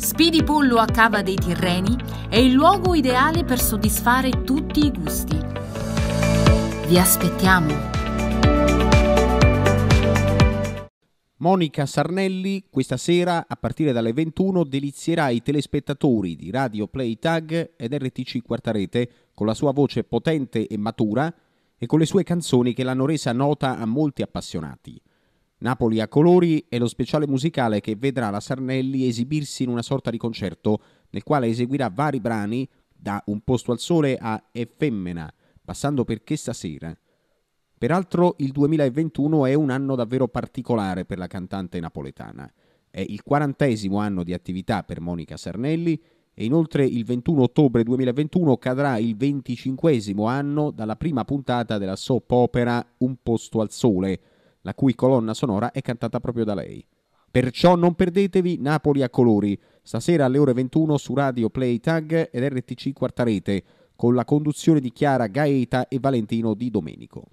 Speedy Pollo a Cava dei Tirreni è il luogo ideale per soddisfare tutti i gusti. Vi aspettiamo! Monica Sarnelli questa sera a partire dalle 21 delizierà i telespettatori di Radio Play Tag ed RTC Quartarete con la sua voce potente e matura e con le sue canzoni che l'hanno resa nota a molti appassionati. Napoli a colori è lo speciale musicale che vedrà la Sarnelli esibirsi in una sorta di concerto nel quale eseguirà vari brani da Un posto al sole a E femmina, passando per Che stasera. Peraltro il 2021 è un anno davvero particolare per la cantante napoletana. È il quarantesimo anno di attività per Monica Sarnelli e inoltre il 21 ottobre 2021 cadrà il venticinquesimo anno dalla prima puntata della soap opera Un posto al sole, la cui colonna sonora è cantata proprio da lei. Perciò non perdetevi Napoli a colori, stasera alle ore 21 su Radio Play Tag ed RTC Quartarete, con la conduzione di Chiara Gaeta e Valentino Di Domenico.